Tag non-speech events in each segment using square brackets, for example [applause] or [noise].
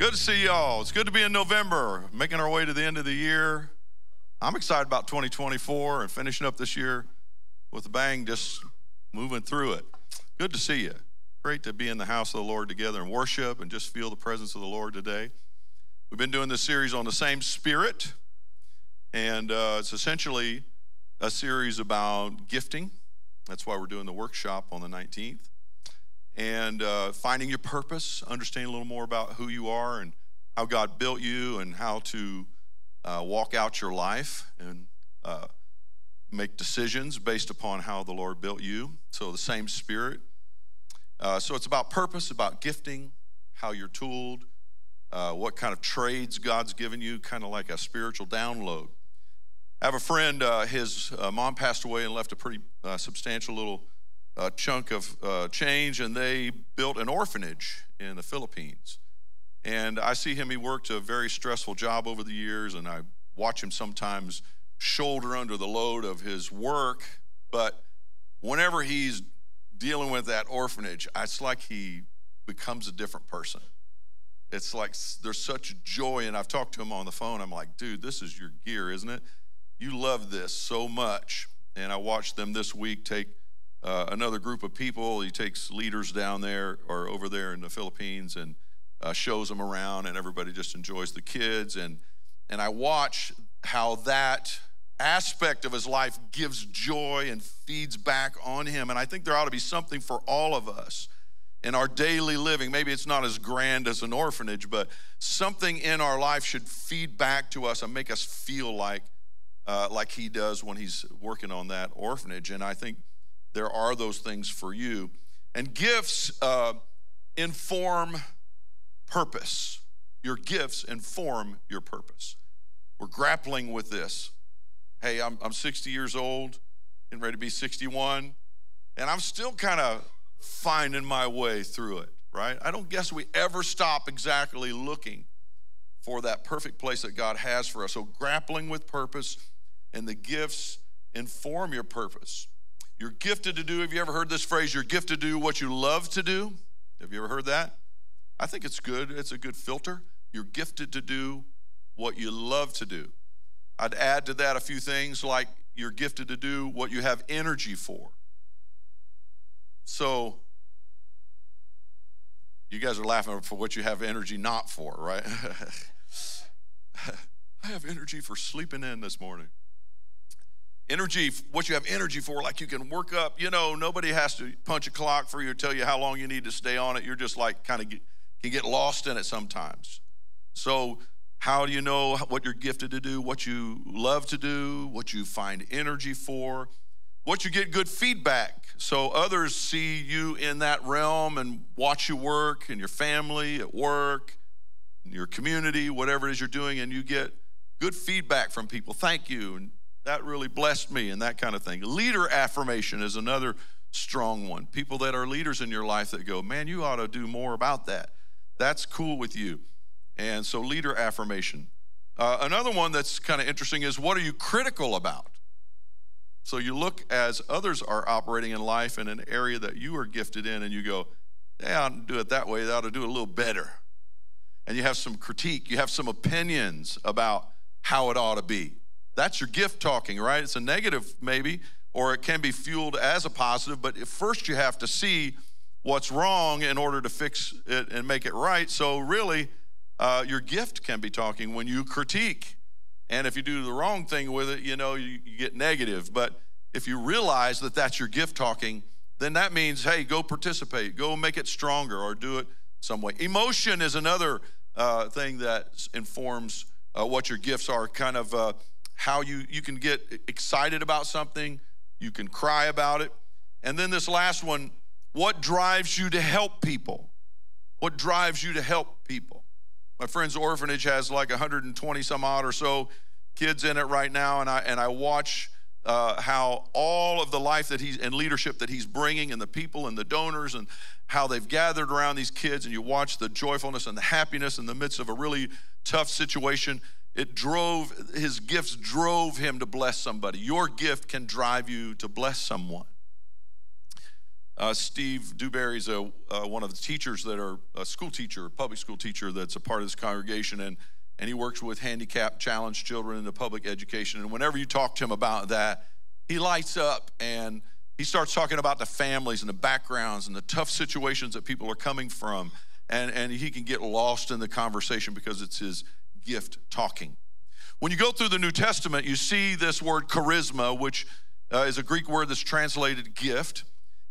Good to see y'all. It's good to be in November, making our way to the end of the year. I'm excited about 2024 and finishing up this year with a bang, just moving through it. Good to see you. Great to be in the house of the Lord together and worship and just feel the presence of the Lord today. We've been doing this series on the same spirit, and uh, it's essentially a series about gifting. That's why we're doing the workshop on the 19th and uh, finding your purpose, understanding a little more about who you are and how God built you and how to uh, walk out your life and uh, make decisions based upon how the Lord built you. So, the same spirit. Uh, so, it's about purpose, about gifting, how you're tooled, uh, what kind of trades God's given you, kind of like a spiritual download. I have a friend, uh, his mom passed away and left a pretty substantial little a chunk of uh, change, and they built an orphanage in the Philippines. And I see him, he worked a very stressful job over the years, and I watch him sometimes shoulder under the load of his work. But whenever he's dealing with that orphanage, it's like he becomes a different person. It's like there's such joy, and I've talked to him on the phone. I'm like, dude, this is your gear, isn't it? You love this so much. And I watched them this week take uh, another group of people. He takes leaders down there or over there in the Philippines and uh, shows them around, and everybody just enjoys the kids. And and I watch how that aspect of his life gives joy and feeds back on him. And I think there ought to be something for all of us in our daily living. Maybe it's not as grand as an orphanage, but something in our life should feed back to us and make us feel like uh, like he does when he's working on that orphanage. And I think there are those things for you. And gifts uh, inform purpose. Your gifts inform your purpose. We're grappling with this. Hey, I'm, I'm 60 years old, and ready to be 61, and I'm still kind of finding my way through it, right? I don't guess we ever stop exactly looking for that perfect place that God has for us. So, grappling with purpose and the gifts inform your purpose. You're gifted to do, have you ever heard this phrase? You're gifted to do what you love to do. Have you ever heard that? I think it's good. It's a good filter. You're gifted to do what you love to do. I'd add to that a few things like you're gifted to do what you have energy for. So, you guys are laughing for what you have energy not for, right? [laughs] I have energy for sleeping in this morning energy, what you have energy for, like you can work up, you know, nobody has to punch a clock for you or tell you how long you need to stay on it. You're just like kind of can get lost in it sometimes. So, how do you know what you're gifted to do, what you love to do, what you find energy for, what you get good feedback? So, others see you in that realm and watch you work in your family, at work, in your community, whatever it is you're doing, and you get good feedback from people. Thank you. And that really blessed me and that kind of thing. Leader affirmation is another strong one. People that are leaders in your life that go, man, you ought to do more about that. That's cool with you. And so, leader affirmation. Uh, another one that's kind of interesting is what are you critical about? So, you look as others are operating in life in an area that you are gifted in, and you go, ought to do it that way. They ought to do it a little better. And you have some critique, you have some opinions about how it ought to be. That's your gift talking, right? It's a negative, maybe, or it can be fueled as a positive, but first you have to see what's wrong in order to fix it and make it right. So, really, uh, your gift can be talking when you critique. And if you do the wrong thing with it, you know, you, you get negative. But if you realize that that's your gift talking, then that means, hey, go participate, go make it stronger, or do it some way. Emotion is another uh, thing that informs uh, what your gifts are. Kind of uh, how you, you can get excited about something, you can cry about it. And then this last one what drives you to help people? What drives you to help people? My friend's orphanage has like 120 some odd or so kids in it right now, and I, and I watch uh, how all of the life that he's and leadership that he's bringing, and the people and the donors, and how they've gathered around these kids, and you watch the joyfulness and the happiness in the midst of a really tough situation it drove his gifts drove him to bless somebody your gift can drive you to bless someone Uh, Steve Dewberry's a, uh, one of the teachers that are a school teacher, public school teacher that's a part of this congregation, and, and he works with handicapped, challenged children in the public education. And whenever you talk to him about that, he lights up and he starts talking about the families and the backgrounds and the tough situations that people are coming from. And, and he can get lost in the conversation because it's his gift talking. When you go through the New Testament, you see this word charisma, which uh, is a Greek word that's translated gift.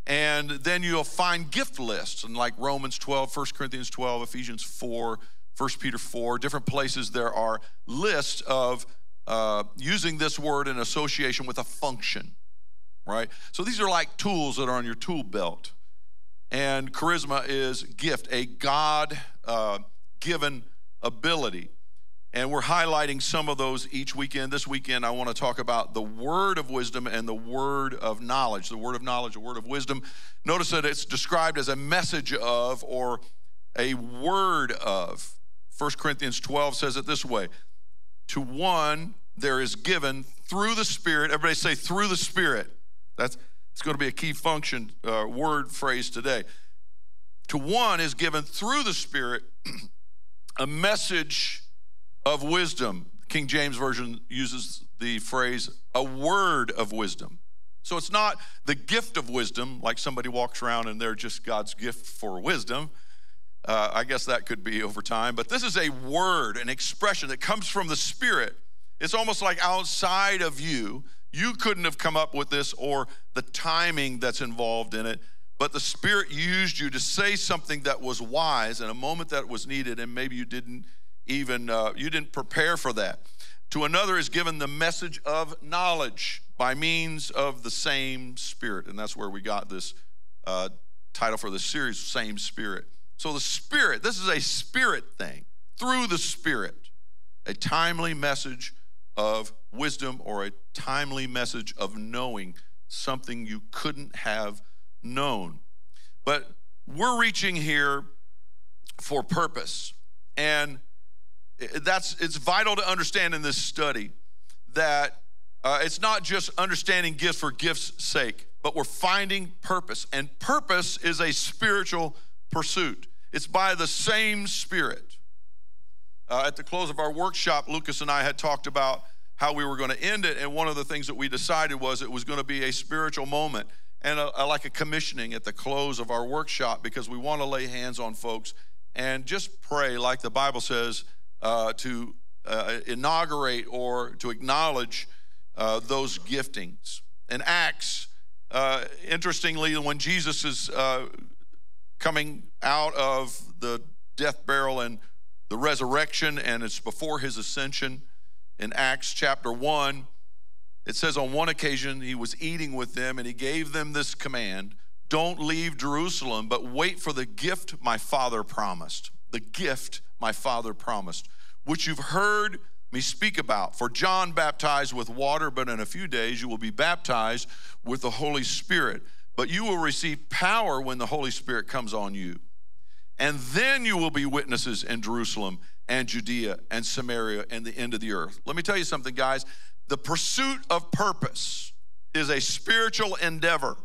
And then you'll find gift lists, and like Romans 12, 1 Corinthians 12, Ephesians 4, 1 Peter 4, different places there are lists of uh, using this word in association with a function, right? So these are like tools that are on your tool belt. And charisma is gift, a God uh, given ability. And we're highlighting some of those each weekend. This weekend, I want to talk about the word of wisdom and the word of knowledge. The word of knowledge, the word of wisdom. Notice that it's described as a message of or a word of. 1 Corinthians 12 says it this way To one there is given through the Spirit, everybody say through the Spirit. That's it's going to be a key function, uh, word phrase today. To one is given through the Spirit [clears throat] a message of wisdom. King James Version uses the phrase a word of wisdom. So it's not the gift of wisdom, like somebody walks around and they're just God's gift for wisdom. Uh, I guess that could be over time, but this is a word, an expression that comes from the Spirit. It's almost like outside of you. You couldn't have come up with this or the timing that's involved in it, but the Spirit used you to say something that was wise in a moment that was needed, and maybe you didn't even, uh, you didn't prepare for that. To another is given the message of knowledge by means of the same Spirit. And that's where we got this uh, title for the series, Same Spirit. So the Spirit, this is a spirit thing, through the Spirit, a timely message of wisdom or a timely message of knowing something you couldn't have known. But we're reaching here for purpose. And that's it's vital to understand in this study that uh, it's not just understanding gifts for gifts' sake, but we're finding purpose. And purpose is a spiritual pursuit. It's by the same Spirit. Uh, at the close of our workshop, Lucas and I had talked about how we were going to end it, and one of the things that we decided was it was going to be a spiritual moment and a, a, like a commissioning at the close of our workshop because we want to lay hands on folks and just pray, like the Bible says, uh, to uh, inaugurate or to acknowledge uh, those giftings. In Acts, uh, interestingly, when Jesus is uh, coming out of the death, burial, and the resurrection, and it's before his ascension, in Acts chapter 1, it says on one occasion he was eating with them and he gave them this command Don't leave Jerusalem, but wait for the gift my father promised. The gift my father promised, which you've heard me speak about. For John baptized with water, but in a few days you will be baptized with the Holy Spirit. But you will receive power when the Holy Spirit comes on you. And then you will be witnesses in Jerusalem and Judea and Samaria and the end of the earth. Let me tell you something, guys. The pursuit of purpose is a spiritual endeavor,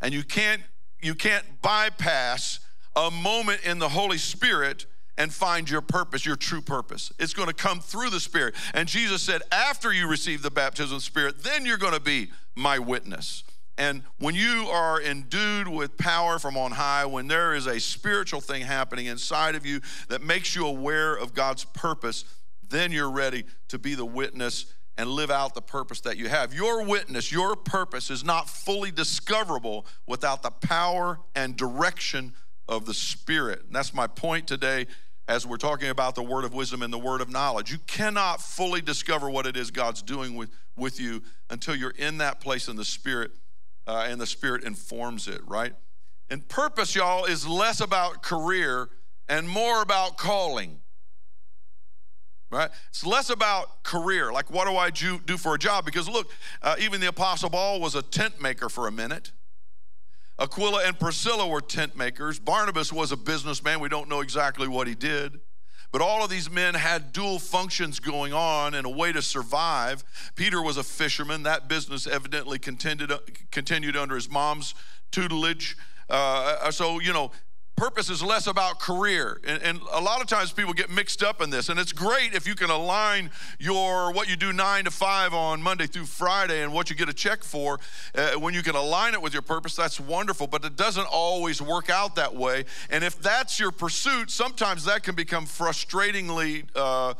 and you can't you can't bypass a moment in the Holy Spirit and find your purpose, your true purpose. It's going to come through the Spirit. And Jesus said, after you receive the baptism of the Spirit, then you're going to be my witness. And when you are endued with power from on high, when there is a spiritual thing happening inside of you that makes you aware of God's purpose, then you're ready to be the witness and live out the purpose that you have. Your witness, your purpose is not fully discoverable without the power and direction of the Spirit. And that's my point today as we're talking about the word of wisdom and the word of knowledge. You cannot fully discover what it is God's doing with, with you until you're in that place in the Spirit uh, and the Spirit informs it, right? And purpose, y'all, is less about career and more about calling. Right? It's less about career, like what do I do, do for a job? Because look, uh, even the Apostle Paul was a tent maker for a minute. Aquila and Priscilla were tent makers. Barnabas was a businessman. We don't know exactly what he did. But all of these men had dual functions going on and a way to survive. Peter was a fisherman. That business evidently continued, continued under his mom's tutelage. Uh, so, you know, purpose is less about career. And, and, a lot of times people get mixed up in this. And it's great if you can align your what you do nine to five on monday through friday and what you get a check for uh, when you can align it with your purpose that's wonderful. But it doesn't always work out that way. And if that's your pursuit sometimes that can become frustratingly uh,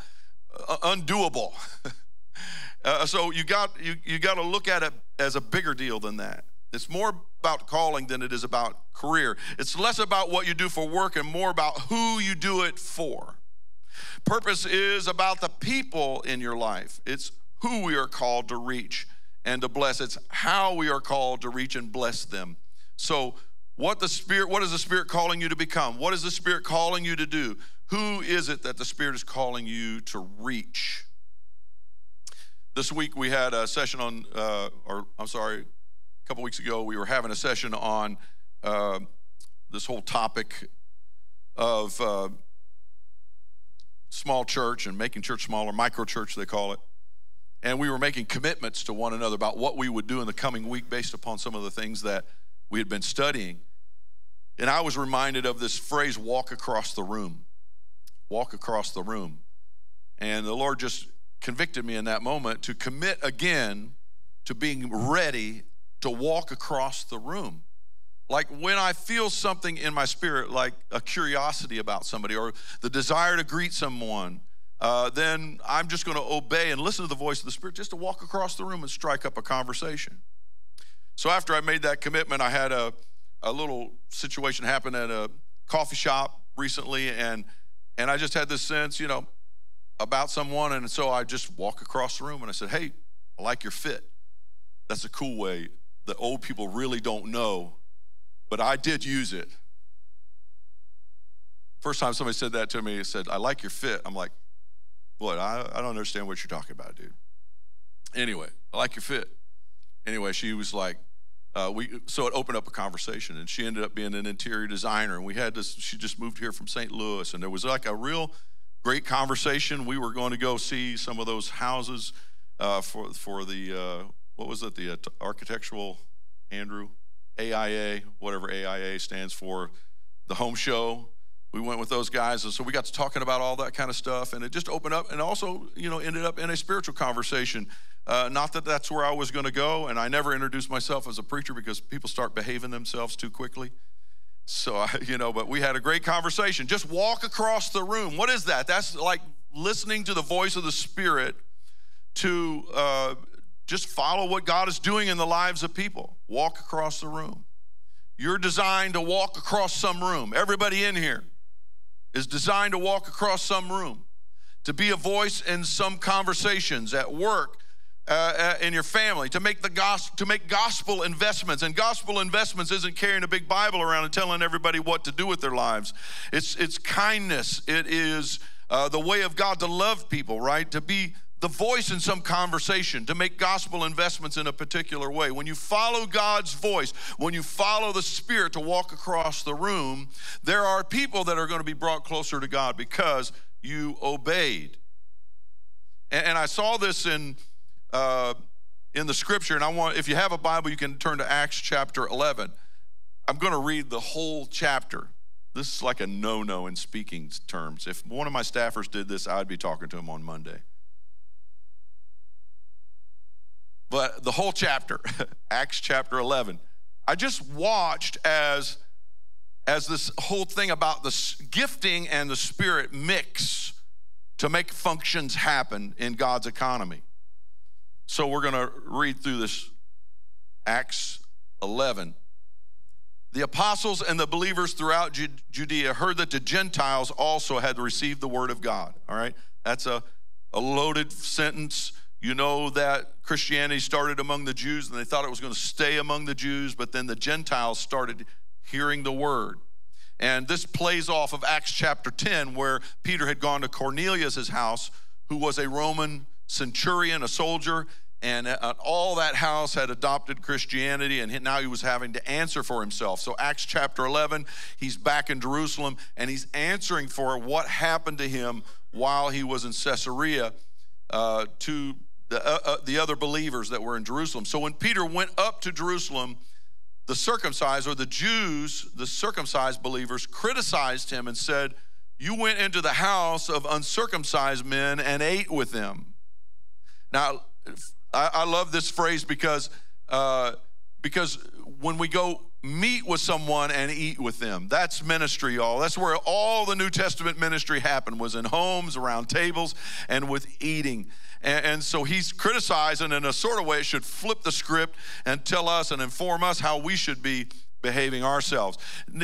undoable. [laughs] Uh, so you got you, you got to look at it as a bigger deal than that. It's more about calling than it is about career. It's less about what you do for work and more about who you do it for. Purpose is about the people in your life, it's who we are called to reach and to bless. It's how we are called to reach and bless them. So, what the Spirit, what is the Spirit calling you to become? What is the Spirit calling you to do? Who is it that the Spirit is calling you to reach? This week we had a session on, uh, or I'm sorry, a couple weeks ago, we were having a session on uh, this whole topic of uh, small church and making church smaller, micro church, they call it. And we were making commitments to one another about what we would do in the coming week based upon some of the things that we had been studying. And I was reminded of this phrase, walk across the room. Walk across the room. And the Lord just convicted me in that moment to commit again to being ready to walk across the room. Like when I feel something in my spirit, like a curiosity about somebody or the desire to greet someone, uh, then I'm just going to obey and listen to the voice of the Spirit just to walk across the room and strike up a conversation. So after I made that commitment, I had a, a little situation happen at a coffee shop recently, and and I just had this sense, you know, about someone, and so I just walk across the room and I said, "Hey, I like your fit." That's a cool way the old people really don't know, but I did use it. First time somebody said that to me, said, I like your fit. I'm like, what? I, I don't understand what you're talking about, dude. Anyway, I like your fit. Anyway, she was like, uh, we so it opened up a conversation, and she ended up being an interior designer. And we had this. She just moved here from St. Louis, and there was like a real great conversation. We were going to go see some of those houses uh, for for the uh, what was it, the uh, architectural, Andrew? AIA, whatever AIA stands for, the home show. We went with those guys, and so we got to talking about all that kind of stuff, and it just opened up, and also, you know, ended up in a spiritual conversation. Uh, not that that's where I was going to go, and I never introduced myself as a preacher because people start behaving themselves too quickly. So, [laughs] I, you know, but we had a great conversation. Just walk across the room. What is that? That's like listening to the voice of the Spirit to uh, just follow what God is doing in the lives of people. Walk across the room. You're designed to walk across some room. Everybody in here is designed to walk across some room, to be a voice in some conversations at work, uh, uh in your family, to make the gospel, to make gospel investments. And gospel investments isn't carrying a big Bible around and telling everybody what to do with their lives. It's it's kindness. It is uh, the way of God to love people, right? To be the voice in some conversation, to make gospel investments in a particular way. When you follow God's voice, when you follow the Spirit to walk across the room, there are people that are going to be brought closer to God because you obeyed. And, and I saw this in. Uh, in the scripture, and I want, if you have a Bible, you can turn to Acts chapter 11. I'm going to read the whole chapter. This is like a no no in speaking terms. If one of my staffers did this, I'd be talking to him on Monday. But the whole chapter, [laughs] Acts chapter 11. I just watched as as this whole thing about the gifting and the spirit mix to make functions happen in God's economy. So we're going to read through this Acts 11. The apostles and the believers throughout Judea heard that the Gentiles also had received the word of God. All right? That's a, a loaded sentence. You know that Christianity started among the Jews and they thought it was going to stay among the Jews, but then the Gentiles started hearing the word. And this plays off of Acts chapter 10, where Peter had gone to Cornelius' house, who was a Roman centurion, a soldier, and all that house had adopted Christianity, and now he was having to answer for himself. So, Acts chapter 11, he's back in Jerusalem, and he's answering for what happened to him while he was in Caesarea uh, to the, uh, uh, the other believers that were in Jerusalem. So when Peter went up to Jerusalem, the circumcised or the Jews, the circumcised believers, criticized him and said, You went into the house of uncircumcised men and ate with them. Now, I, I love this phrase because, uh, because when we go meet with someone and eat with them. That's ministry, y'all. That's where all the New Testament ministry happened was in homes, around tables, and with eating. And, and, so he's criticizing in a sort of way it should flip the script and tell us and inform us how we should be behaving ourselves.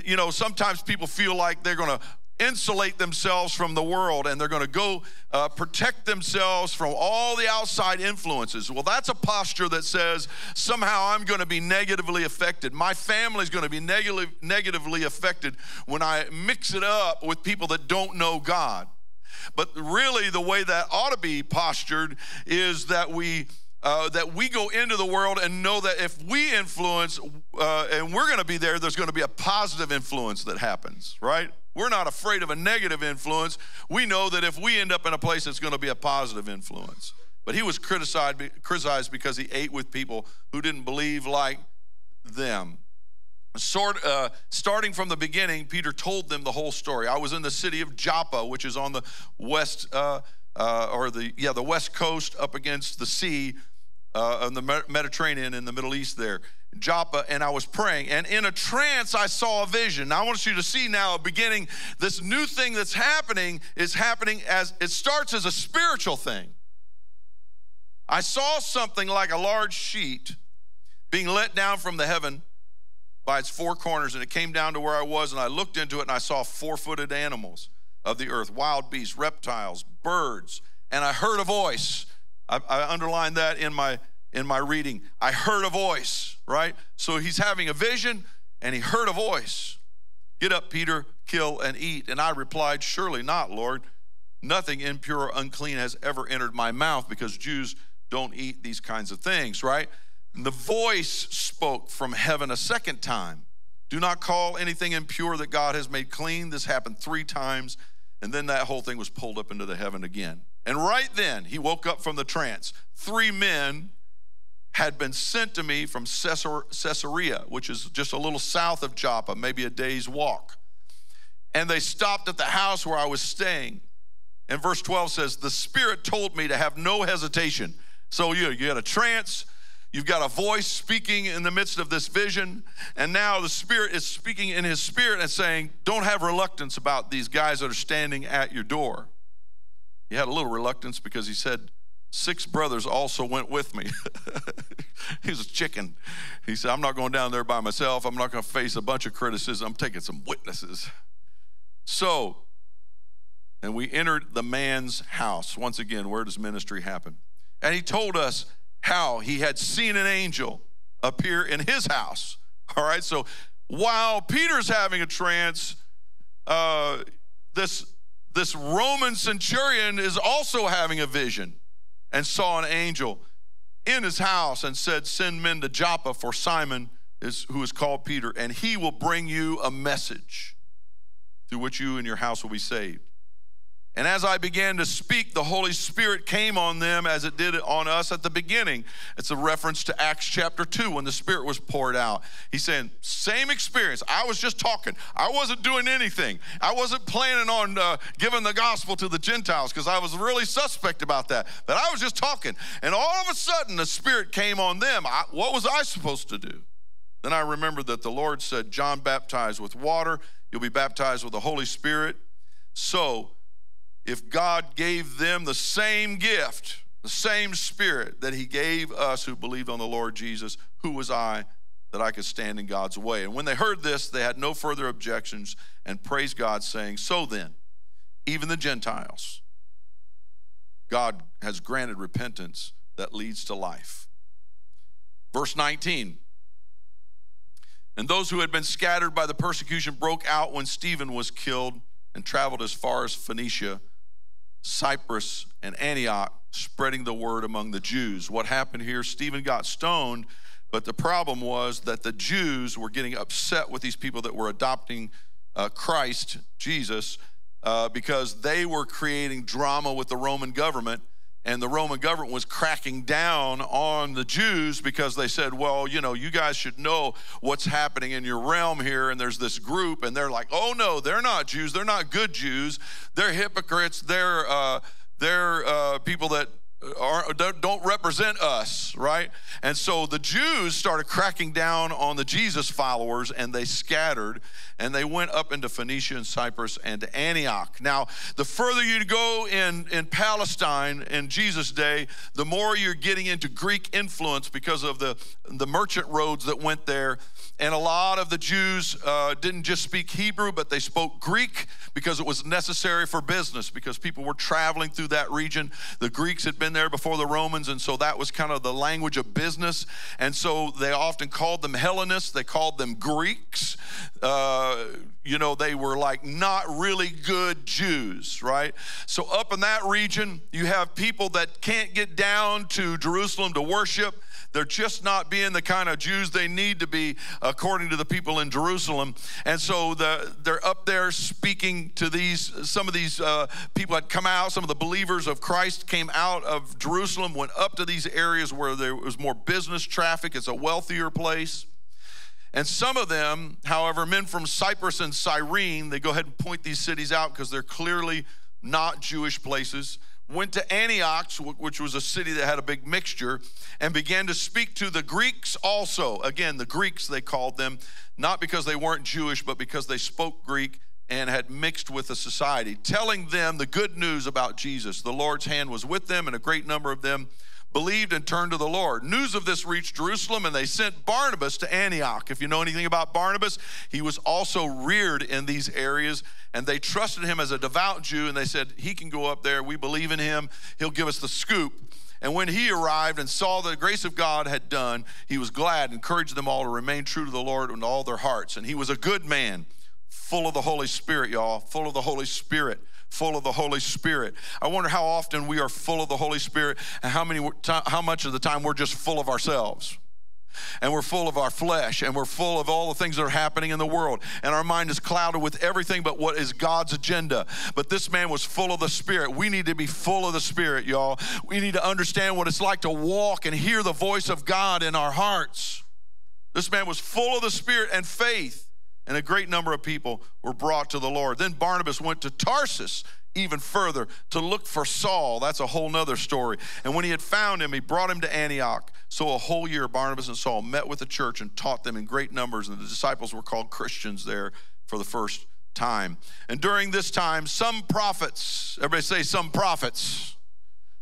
You know, sometimes people feel like they're going to insulate themselves from the world and they're going to go uh, protect themselves from all the outside influences. Well, that's a posture that says somehow I'm going to be negatively affected. My family's going to be negative, negatively affected when I mix it up with people that don't know God. But really, the way that ought to be postured is that we uh, that we go into the world and know that if we influence uh, and we're going to be there, there's going to be a positive influence that happens, right? We're not afraid of a negative influence. We know that if we end up in a place, it's going to be a positive influence. But he was criticized, criticized because he ate with people who didn't believe like them. Sort, uh, starting from the beginning, Peter told them the whole story. I was in the city of Joppa, which is on the west, uh, uh, or the yeah, the west coast, up against the sea, uh, on the Mediterranean in the Middle East there. Joppa and I was praying. And in a trance, I saw a vision. Now, I want you to see now, beginning, this new thing that's happening is happening as it starts as a spiritual thing. I saw something like a large sheet being let down from the heaven by its four corners, and it came down to where I was, and I looked into it, and I saw four footed animals of the earth wild beasts, reptiles, birds, and I heard a voice. I, I underlined that in my in my reading. I heard a voice, right? So he's having a vision and he heard a voice. Get up, Peter, kill and eat. And I replied, Surely not, Lord. Nothing impure or unclean has ever entered my mouth because Jews don't eat these kinds of things, right? And the voice spoke from heaven a second time. Do not call anything impure that God has made clean. This happened three times. And then that whole thing was pulled up into the heaven again. And right then, he woke up from the trance. Three men had been sent to me from Caesarea, which is just a little south of Joppa, maybe a day's walk. And they stopped at the house where I was staying. And verse 12 says, The Spirit told me to have no hesitation. So you, you got a trance, you've got a voice speaking in the midst of this vision, and now the Spirit is speaking in His Spirit and saying, Don't have reluctance about these guys that are standing at your door. He had a little reluctance because he said, Six brothers also went with me. [laughs] he was a chicken. He said, I'm not going down there by myself. I'm not going to face a bunch of criticism. I'm taking some witnesses. So, and we entered the man's house. Once again, where does ministry happen? And he told us how he had seen an angel appear in his house. All right, so while Peter's having a trance, uh, this, this Roman centurion is also having a vision and saw an angel in his house and said, Send men to Joppa for Simon, is, who is called Peter, and he will bring you a message through which you and your house will be saved. And as I began to speak, the Holy Spirit came on them as it did on us at the beginning. It's a reference to Acts chapter 2 when the Spirit was poured out. He's saying, same experience. I was just talking, I wasn't doing anything. I wasn't planning on uh, giving the gospel to the Gentiles because I was really suspect about that. But I was just talking. And all of a sudden, the Spirit came on them. I, what was I supposed to do? Then I remembered that the Lord said, John baptized with water, you'll be baptized with the Holy Spirit. So, if God gave them the same gift, the same spirit that He gave us who believed on the Lord Jesus, who was I that I could stand in God's way? And when they heard this, they had no further objections and praised God, saying, So then, even the Gentiles, God has granted repentance that leads to life. Verse 19. And those who had been scattered by the persecution broke out when Stephen was killed and traveled as far as Phoenicia Cyprus, and Antioch, spreading the word among the Jews. What happened here? Stephen got stoned, but the problem was that the Jews were getting upset with these people that were adopting uh, Christ, Jesus, uh, because they were creating drama with the Roman government and the Roman government was cracking down on the Jews because they said, well, you know, you guys should know what's happening in your realm here. And there's this group, and they're like, oh no, they're not Jews. They're not good Jews. They're hypocrites. They're, uh, they're uh, people that are, don't represent us, right? And so the Jews started cracking down on the Jesus followers and they scattered and they went up into Phoenicia and Cyprus and Antioch. Now, the further you go in, in Palestine in Jesus' day, the more you're getting into Greek influence because of the, the merchant roads that went there. And a lot of the Jews uh, didn't just speak Hebrew, but they spoke Greek because it was necessary for business, because people were traveling through that region. The Greeks had been there before the Romans, and so that was kind of the language of business. And so they often called them Hellenists, they called them Greeks. Uh, you know, they were like not really good Jews, right? So, up in that region, you have people that can't get down to Jerusalem to worship. They're just not being the kind of Jews they need to be, according to the people in Jerusalem. And so the, they're up there speaking to these, some of these uh, people had come out, some of the believers of Christ came out of Jerusalem, went up to these areas where there was more business traffic. It's a wealthier place. And some of them, however, men from Cyprus and Cyrene, they go ahead and point these cities out because they're clearly not Jewish places, went to Antioch, which was a city that had a big mixture, and began to speak to the Greeks also. Again, the Greeks, they called them, not because they weren't Jewish, but because they spoke Greek and had mixed with the society, telling them the good news about Jesus. The Lord's hand was with them, and a great number of them believed and turned to the Lord. News of this reached Jerusalem, and they sent Barnabas to Antioch. If you know anything about Barnabas, he was also reared in these areas, and they trusted him as a devout Jew, and they said, He can go up there. We believe in him. He'll give us the scoop. And when he arrived and saw the grace of God had done, he was glad, and encouraged them all to remain true to the Lord with all their hearts. And he was a good man, full of the Holy Spirit, y'all, full of the Holy Spirit full of the Holy Spirit. I wonder how often we are full of the Holy Spirit and how many how much of the time we're just full of ourselves. And we're full of our flesh and we're full of all the things that are happening in the world. And our mind is clouded with everything but what is God's agenda. But this man was full of the Spirit. We need to be full of the Spirit, y'all. We need to understand what it's like to walk and hear the voice of God in our hearts. This man was full of the Spirit and faith and a great number of people were brought to the Lord. Then Barnabas went to Tarsus even further to look for Saul. That's a whole nother story. And when he had found him, he brought him to Antioch. So a whole year, Barnabas and Saul met with the church and taught them in great numbers, and the disciples were called Christians there for the first time. And during this time, some prophets, everybody say some prophets.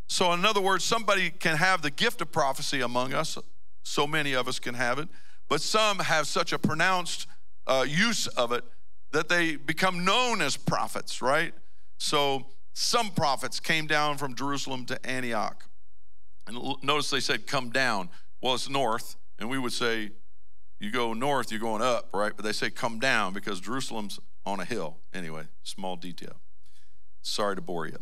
So, in other words, somebody can have the gift of prophecy among us, so many of us can have it, but some have such a pronounced uh, use of it that they become known as prophets, right? So some prophets came down from Jerusalem to Antioch. And notice they said, come down. Well, it's north. And we would say, you go north, you're going up, right? But they say, come down because Jerusalem's on a hill. Anyway, small detail. Sorry to bore you.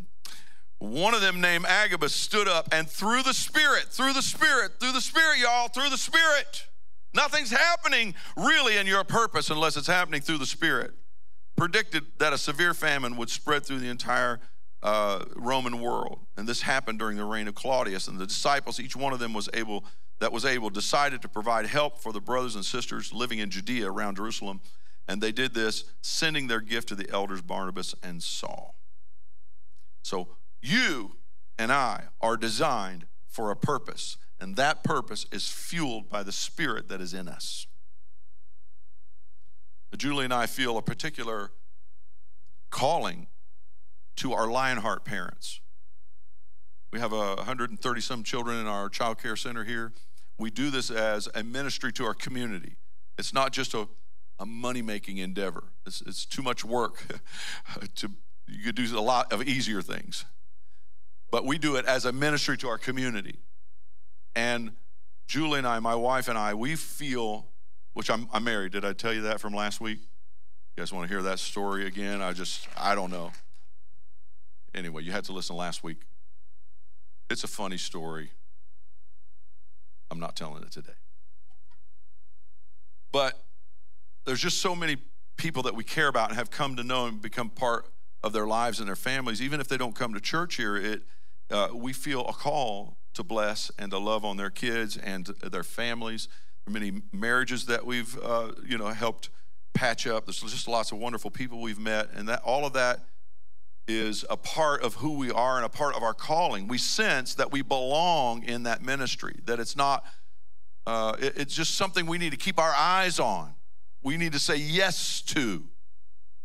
One of them named Agabus stood up and through the Spirit, through the Spirit, through the Spirit, y'all, through the Spirit, Nothing's happening really in your purpose unless it's happening through the Spirit. Predicted that a severe famine would spread through the entire uh, Roman world, and this happened during the reign of Claudius. And the disciples, each one of them was able that was able, decided to provide help for the brothers and sisters living in Judea around Jerusalem, and they did this, sending their gift to the elders Barnabas and Saul. So you and I are designed for a purpose. And that purpose is fueled by the Spirit that is in us. Julie and I feel a particular calling to our Lionheart parents. We have a 130 some children in our child care center here. We do this as a ministry to our community. It's not just a, a money making endeavor, it's, it's too much work. [laughs] to, you could do a lot of easier things. But we do it as a ministry to our community. And Julie and I, my wife and I, we feel, which I'm, I'm married. Did I tell you that from last week? You guys want to hear that story again? I just, I don't know. Anyway, you had to listen last week. It's a funny story. I'm not telling it today. But there's just so many people that we care about and have come to know and become part of their lives and their families. Even if they don't come to church here, it uh, we feel a call to bless and to love on their kids and their families. Many marriages that we've uh, you know helped patch up. There's just lots of wonderful people we've met, and that all of that is a part of who we are and a part of our calling. We sense that we belong in that ministry. That it's not. Uh, it, it's just something we need to keep our eyes on. We need to say yes to.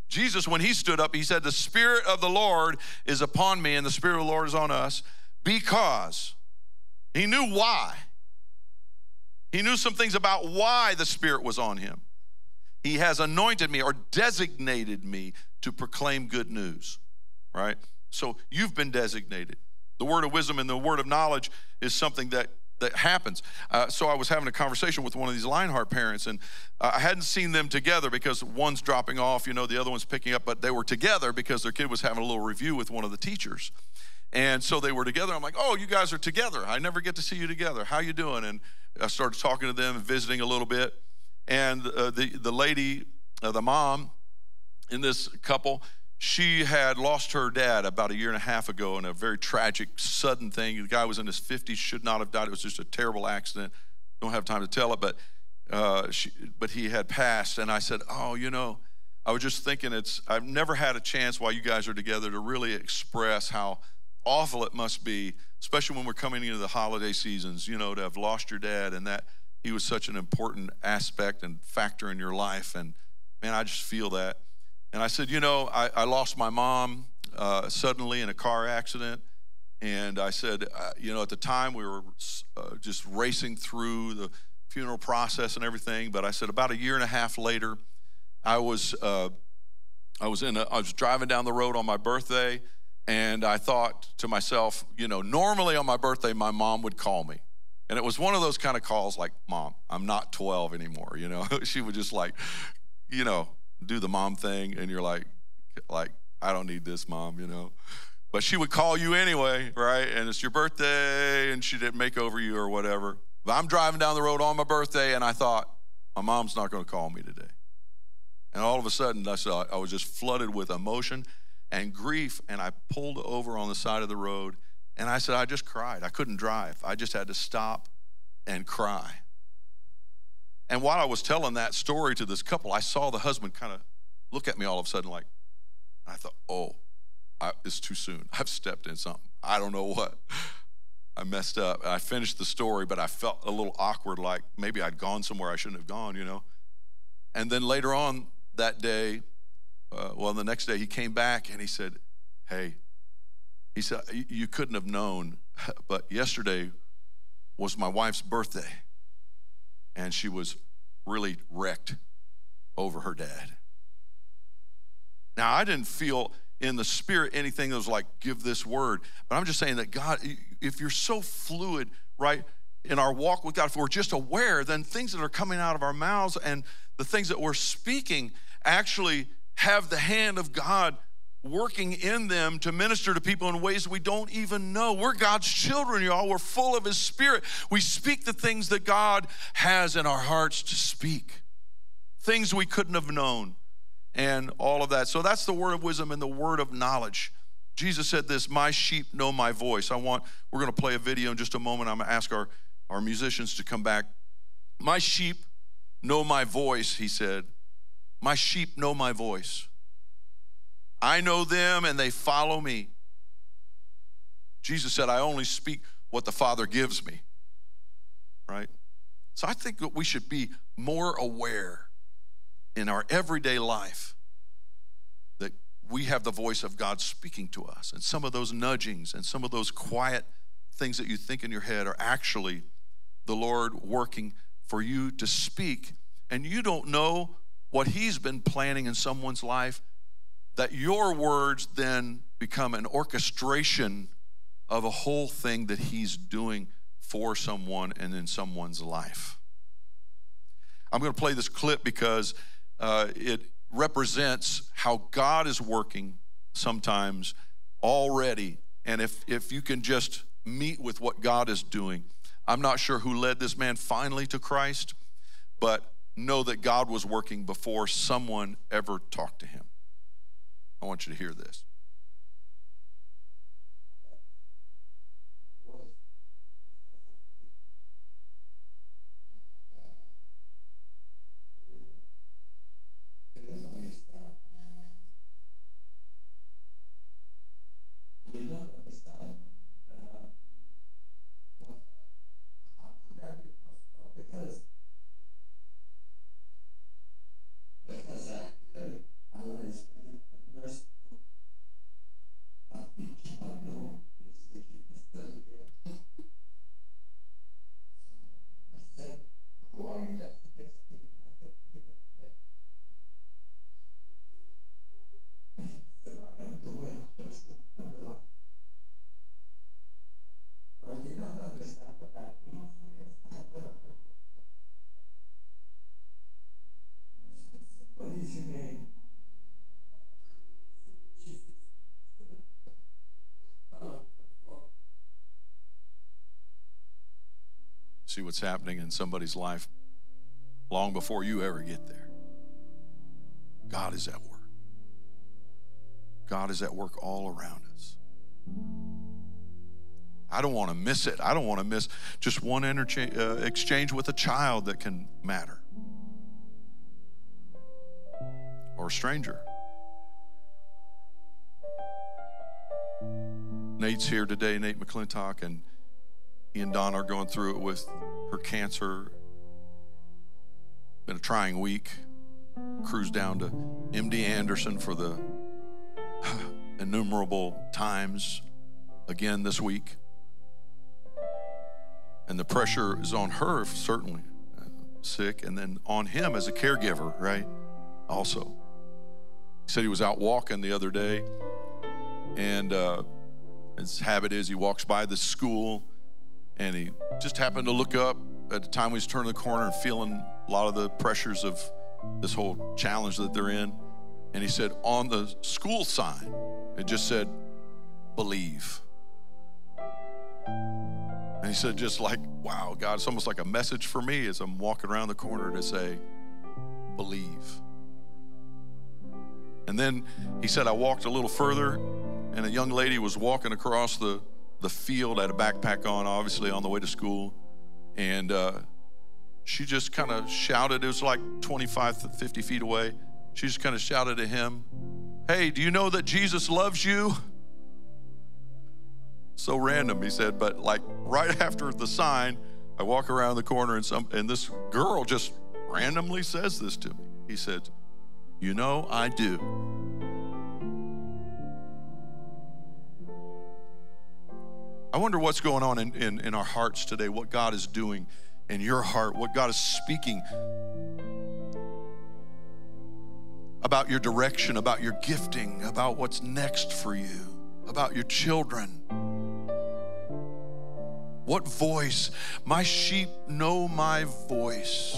Jesus, when he stood up, he said, The Spirit of the Lord is upon me, and the Spirit of the Lord is on us because he knew why. He knew some things about why the Spirit was on him. He has anointed me or designated me to proclaim good news, right? So you've been designated. The word of wisdom and the word of knowledge is something that that happens. Uh, so I was having a conversation with one of these Lionheart parents, and uh, I hadn't seen them together because one's dropping off, you know, the other one's picking up, but they were together because their kid was having a little review with one of the teachers. And so they were together. I'm like, oh, you guys are together. I never get to see you together. How you doing? And I started talking to them and visiting a little bit. And uh, the, the lady, uh, the mom in this couple, she had lost her dad about a year and a half ago in a very tragic, sudden thing. The guy was in his 50s, should not have died. It was just a terrible accident. Don't have time to tell it, but uh, she, but he had passed. And I said, oh, you know, I was just thinking it's I've never had a chance while you guys are together to really express how awful it must be, especially when we're coming into the holiday seasons, you know, to have lost your dad and that he was such an important aspect and factor in your life. And man, I just feel that. And I said, you know, I, I lost my mom uh, suddenly in a car accident. And I said, uh, you know, at the time we were uh, just racing through the funeral process and everything. But I said, about a year and a half later, I was uh, I was in a, I was driving down the road on my birthday and I thought to myself, you know, normally on my birthday, my mom would call me. And it was one of those kind of calls like, Mom, I'm not 12 anymore. You know, [laughs] she would just like, you know, do the mom thing. And you're like, like, I don't need this, mom, you know. But she would call you anyway, right? And it's your birthday and she didn't make over you or whatever. But I'm driving down the road on my birthday and I thought, my mom's not going to call me today. And all of a sudden, I, saw, I was just flooded with emotion and grief. And I pulled over on the side of the road and I said, I just cried. I couldn't drive. I just had to stop and cry. And while I was telling that story to this couple, I saw the husband kind of look at me all of a sudden like, I thought, oh, I, it's too soon. I've stepped in something. I don't know what. I messed up. I finished the story, but I felt a little awkward, like maybe I'd gone somewhere I shouldn't have gone, you know. And then later on that day, uh, well, the next day he came back and he said, Hey, he said, You couldn't have known, but yesterday was my wife's birthday, and she was really wrecked over her dad. Now, I didn't feel in the spirit anything that was like, give this word, but I'm just saying that God, if you're so fluid, right, in our walk with God, if we're just aware, then things that are coming out of our mouths and the things that we're speaking actually have the hand of God working in them to minister to people in ways we don't even know. We're God's children, y'all. We're full of His Spirit. We speak the things that God has in our hearts to speak, things we couldn't have known, and all of that. So that's the word of wisdom and the word of knowledge. Jesus said this, My sheep know my voice. I want, we're going to play a video in just a moment. I'm going to ask our, our musicians to come back. My sheep know my voice, he said. My sheep know my voice. I know them and they follow me. Jesus said, I only speak what the Father gives me. Right? So I think that we should be more aware in our everyday life that we have the voice of God speaking to us. And some of those nudgings and some of those quiet things that you think in your head are actually the Lord working for you to speak. And you don't know what He's been planning in someone's life that your words then become an orchestration of a whole thing that he's doing for someone and in someone's life. I'm going to play this clip because uh, it represents how God is working sometimes already. And if, if you can just meet with what God is doing, I'm not sure who led this man finally to Christ, but know that God was working before someone ever talked to him. I want you to hear this. See what's happening in somebody's life long before you ever get there. God is at work. God is at work all around us. I don't want to miss it. I don't want to miss just one interchange, uh, exchange with a child that can matter or a stranger. Nate's here today, Nate McClintock, and he and Don are going through it with her cancer. Been a trying week. Cruised down to MD Anderson for the [sighs] innumerable times again this week. And the pressure is on her, certainly uh, sick, and then on him as a caregiver, right? Also. He said he was out walking the other day, and uh, his habit is he walks by the school and he just happened to look up at the time he was turning the corner and feeling a lot of the pressures of this whole challenge that they're in. And he said, on the school sign, it just said, believe. And he said, just like, wow, God, it's almost like a message for me as I'm walking around the corner to say, believe. And then he said, I walked a little further, and a young lady was walking across the, the field, had a backpack on, obviously on the way to school. And uh, she just kind of shouted, it was like 25, to 50 feet away. She just kind of shouted at him, Hey, do you know that Jesus loves you? So random, he said, but like right [laughs] after the sign, I walk around the corner and some and this girl just randomly says this to me. He said, You know, I do. I wonder what's going on in, in, in our hearts today, what God is doing in your heart, what God is speaking about your direction, about your gifting, about what's next for you, about your children. What voice? My sheep know my voice.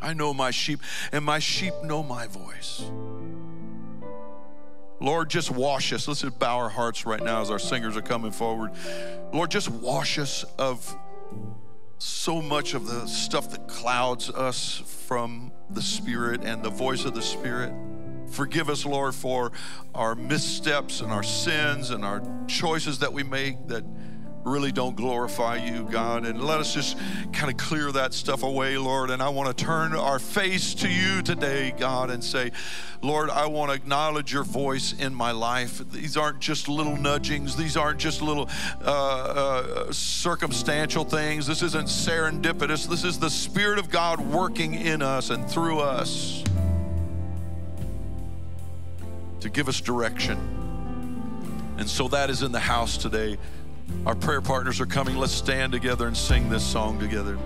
I know my sheep, and my sheep know my voice. Lord, just wash us. Let's just bow our hearts right now as our singers are coming forward. Lord, just wash us of so much of the stuff that clouds us from the Spirit and the voice of the Spirit. Forgive us, Lord, for our missteps and our sins and our choices that we make that really don't glorify you, God. And let us just kind of clear that stuff away, Lord. And I want to turn our face to you today, God, and say, Lord, I want to acknowledge your voice in my life. These aren't just little nudgings, these aren't just little uh, uh, circumstantial things. This isn't serendipitous. This is the Spirit of God working in us and through us to give us direction. And so that is in the house today. Our prayer partners are coming. Let's stand together and sing this song together.